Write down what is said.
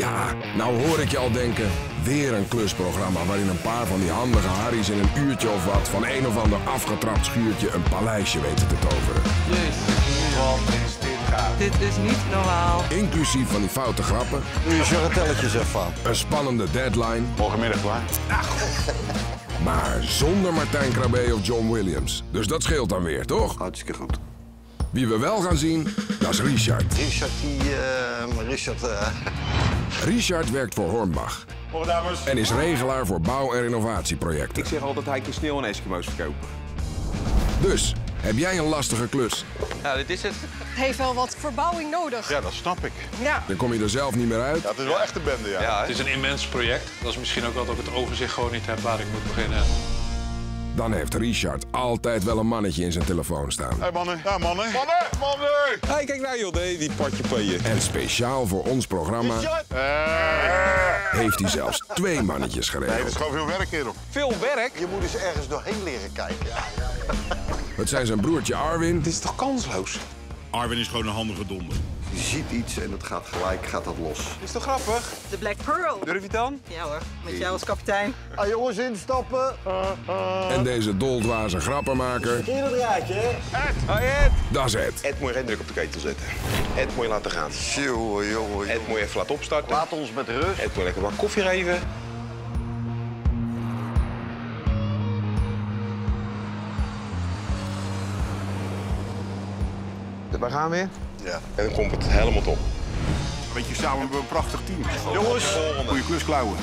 Ja, nou hoor ik je al denken. Weer een klusprogramma waarin een paar van die handige harries in een uurtje of wat van een of ander afgetrapt schuurtje een paleisje weten te toveren. Wat is dit gaaf. Dit is niet normaal. Inclusief van die foute grappen, Doe je charretelletjes even aan. een spannende deadline, Morgenmiddag klaar. maar zonder Martijn Krabbe of John Williams. Dus dat scheelt dan weer, toch? Hartstikke goed. Wie we wel gaan zien, dat is Richard. Richard, die... eh, Richard... eh, Richard werkt voor Hornbach dames. en is regelaar voor bouw- en renovatieprojecten. Ik zeg altijd, hij kan sneeuw en Eskimo's verkopen. Dus, heb jij een lastige klus? Ja, dit is het. heeft wel wat verbouwing nodig. Ja, dat snap ik. Ja. Dan kom je er zelf niet meer uit. Ja, het is wel echt een bende, ja. Ja, Het is een immens project. Dat is misschien ook wel dat ik het overzicht gewoon niet heb waar ik moet beginnen. Dan heeft Richard altijd wel een mannetje in zijn telefoon staan. Hé mannen. Ja, mannen. Mannen, mannen. Hey, kijk nou joh, die, die potje peeën. En speciaal voor ons programma heeft hij zelfs twee mannetjes Nee, dat geregeld. is gewoon veel werk, kerel. Veel werk? je moet eens ergens doorheen leren kijken. Het zijn zijn broertje Arwin Dit is toch kansloos? Arwin is gewoon een handige donder. Je ziet iets en het gaat gelijk gaat dat los. Is toch grappig? De Black Pearl. Durf je het dan? Ja hoor, met jou als kapitein. Ah, jongens, instappen. en deze doldwaze grappenmaker, In het raadje, hè? Hoi Ed. dat is het. Ed moet je geen druk op de ketel zetten. Ed moet je laten gaan. Jongen, jongen, Ed moet je even laten opstarten. Laat ons met rust. Ed moet je lekker wat koffie geven. Waar gaan we weer? Ja. En dan komt het helemaal top. Weet je, samen hebben we een prachtig team. Jongens, goede klus klauwen.